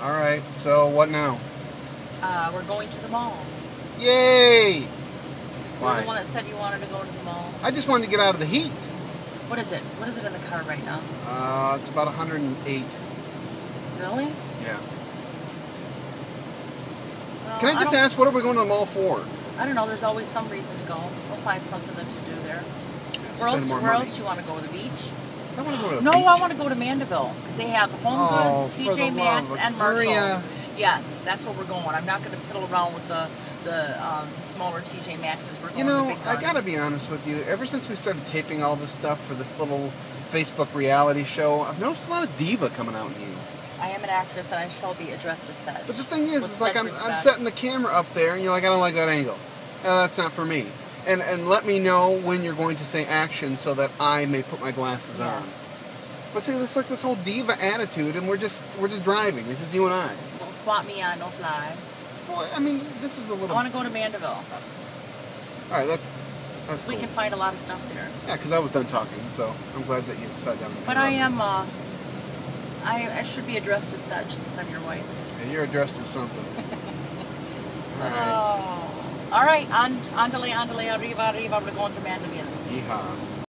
All right. So what now? Uh, we're going to the mall. Yay! Why? You're the one that said you wanted to go to the mall. I just wanted to get out of the heat. What is it? What is it in the car right now? Uh, it's about 108. Really? Yeah. Well, Can I just don't- ask, what are we going to the mall for? I don't know. There's always some reason to go. We'll find something to do there. Where else? Where money. else do you want to go? The beach? I want to go to No, beach. I want to go to Mandeville because they have Home Oh, Goods, TJ Maxx, and Marshalls. Maria. Yes, that's where we're going. I'm not going to piddle around with the the um, smaller TJ Maxxes. We're going You know, I gotta be honest with you. Ever since we started taping all this stuff for this little Facebook reality show, I've noticed a lot of diva coming out in you. I am an actress and I shall be addressed as such. But the thing is, it's like I'm, I'm setting the camera up there, and you're like, I don't like that angle. Uh, that's not for me. And and let me know when you're going to say action so that I may put my glasses on. Yes. But see, it's like this whole diva attitude, and we're just we're just driving. This is you and I. Don't swat me on, no fly. Well, I mean, this is a little. I want to go to Mandeville. All right, that's that's cool. We can find a lot of stuff there. Yeah, because I was done talking, so I'm glad that you decided to. But I am, uh, I, I should be addressed as such since I'm your wife. Yeah, you're addressed as something. All right. Oh. All right, and, andale, andale, arriba, arriba, we're going to Mandeville. Yeehaw.